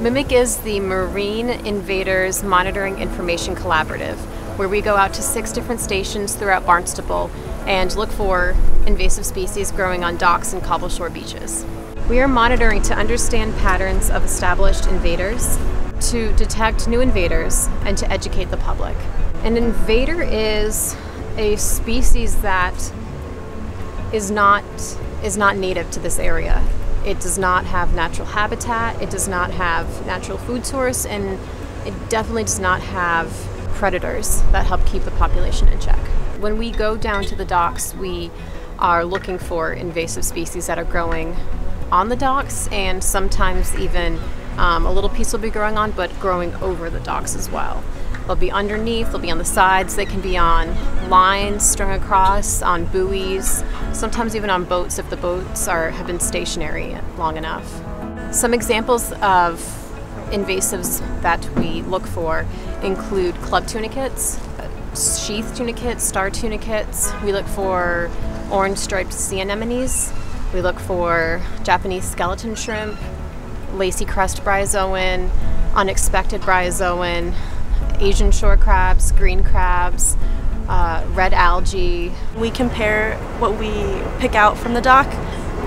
MIC is the Marine Invaders Monitoring Information Collaborative, where we go out to six different stations throughout Barnstable and look for invasive species growing on docks and cobbleshore beaches. We are monitoring to understand patterns of established invaders, to detect new invaders, and to educate the public. An invader is a species that is not is not native to this area. It does not have natural habitat, it does not have natural food source, and it definitely does not have predators that help keep the population in check. When we go down to the docks, we are looking for invasive species that are growing on the docks and sometimes even um, a little piece will be growing on, but growing over the docks as well. They'll be underneath, they'll be on the sides, they can be on lines strung across, on buoys, sometimes even on boats if the boats are have been stationary long enough. Some examples of invasives that we look for include club tunicates, sheath tunicates, star tunicates. We look for orange striped sea anemones. We look for Japanese skeleton shrimp, lacy crust bryozoan, unexpected bryozoan, Asian shore crabs, green crabs, uh, red algae. We compare what we pick out from the dock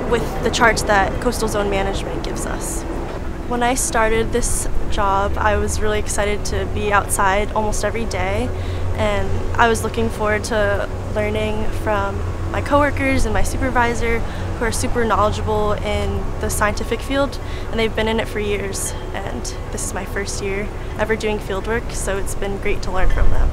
with the charts that Coastal Zone Management gives us. When I started this job, I was really excited to be outside almost every day, and I was looking forward to learning from my coworkers and my supervisor who are super knowledgeable in the scientific field and they've been in it for years and this is my first year ever doing field work so it's been great to learn from them.